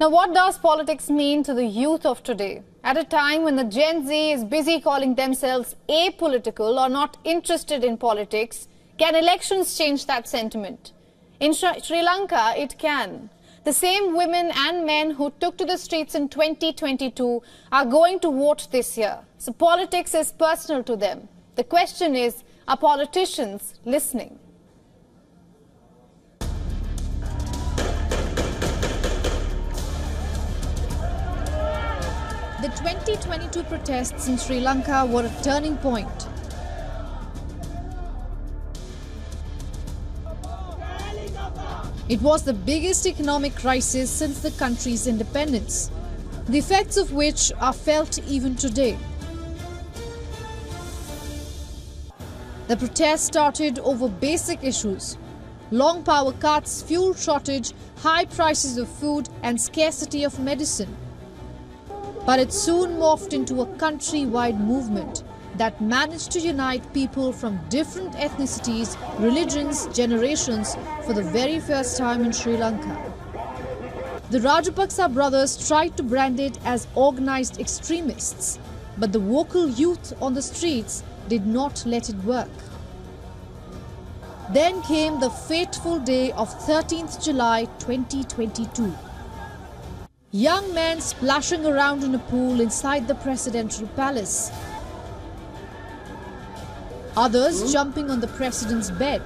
Now, what does politics mean to the youth of today? At a time when the Gen Z is busy calling themselves apolitical or not interested in politics, can elections change that sentiment? In Sri Lanka, it can. The same women and men who took to the streets in 2022 are going to vote this year. So politics is personal to them. The question is, are politicians listening? The 2022 protests in Sri Lanka were a turning point. It was the biggest economic crisis since the country's independence, the effects of which are felt even today. The protest started over basic issues long power cuts, fuel shortage, high prices of food, and scarcity of medicine. But it soon morphed into a country-wide movement that managed to unite people from different ethnicities, religions, generations for the very first time in Sri Lanka. The Rajapaksa brothers tried to brand it as organized extremists, but the vocal youth on the streets did not let it work. Then came the fateful day of 13th July 2022. Young men splashing around in a pool inside the presidential palace. Others hmm? jumping on the president's bed.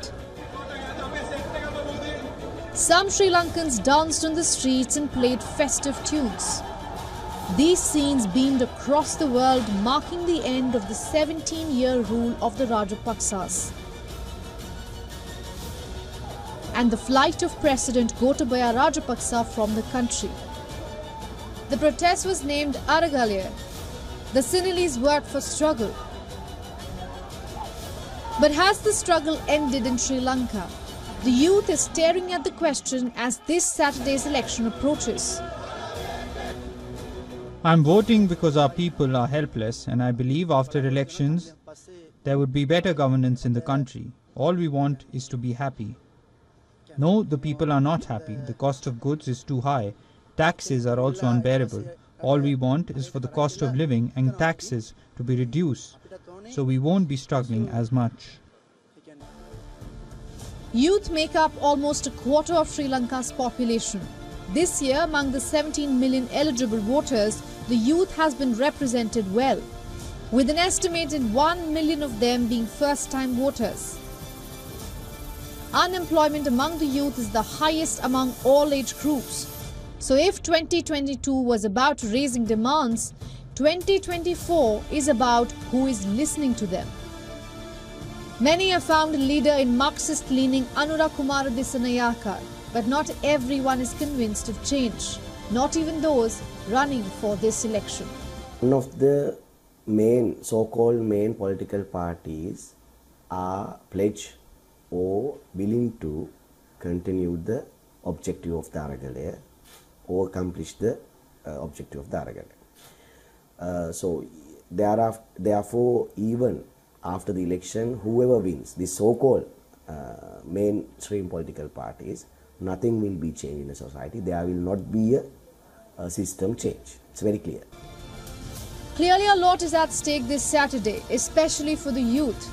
Some Sri Lankans danced on the streets and played festive tunes. These scenes beamed across the world, marking the end of the 17-year rule of the Rajapaksas and the flight of President Gotabaya Rajapaksa from the country. The protest was named Aragalaya, the Sinhalese word for struggle. But has the struggle ended in Sri Lanka? The youth is staring at the question as this Saturday's election approaches. I'm voting because our people are helpless and I believe after elections there would be better governance in the country. All we want is to be happy. No, the people are not happy. The cost of goods is too high Taxes are also unbearable. All we want is for the cost of living and taxes to be reduced, so we won't be struggling as much. Youth make up almost a quarter of Sri Lanka's population. This year, among the 17 million eligible voters, the youth has been represented well, with an estimated 1 million of them being first-time voters. Unemployment among the youth is the highest among all age groups, so if 2022 was about raising demands, 2024 is about who is listening to them. Many have found a leader in Marxist-leaning Anura Kumara Dissanayake, but not everyone is convinced of change, not even those running for this election. One of the main, so-called main political parties are pledged or willing to continue the objective of the Aragalaya or accomplish the uh, objective of the Aragalaya. Uh, so thereafter, therefore, even after the election, whoever wins, the so-called uh, mainstream political parties, nothing will be changed in the society. There will not be a, a system change. It's very clear. Clearly, a lot is at stake this Saturday, especially for the youth.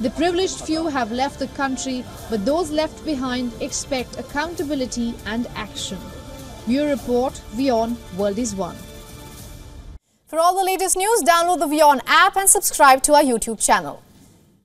The privileged few have left the country, but those left behind expect accountability and action. Bureau Report, WION, World is One. For all the latest news, download the WION app and subscribe to our YouTube channel.